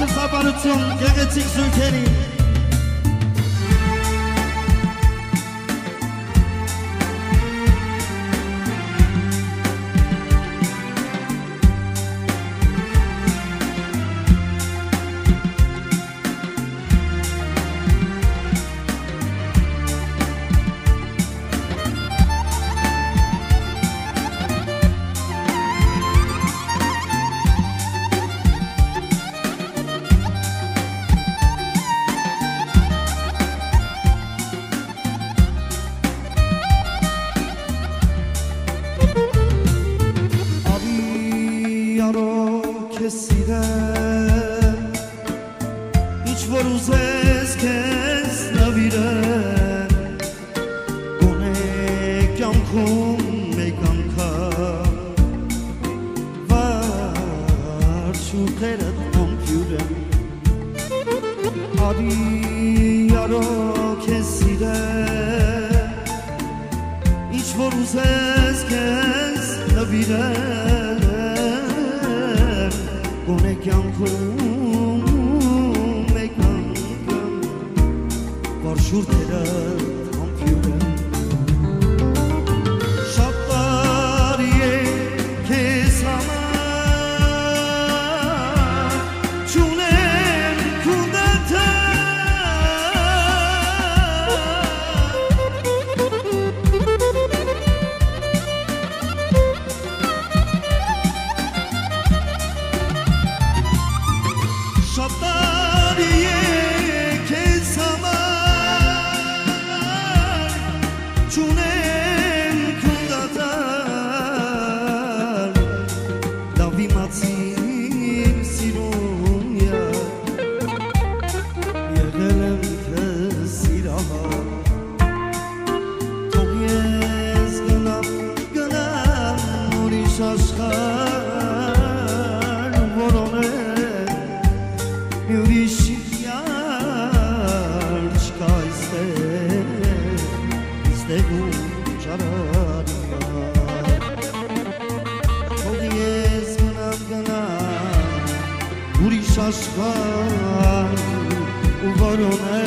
ցուցաբանություն գեղեցիկ զույգերին որ ուզես քեզ նվիրել գոնե կյանքում մեկ անգամ վարչուքերդ ամպյուրեմ արի արո քեզ սիրել ինչ որ ուզես քեզ Şaşkar vorone Nuri şiryar Çıka iste İste bu çararına Togyez gınam gınam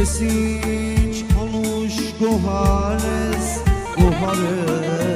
Esiç anuş gohares Gohares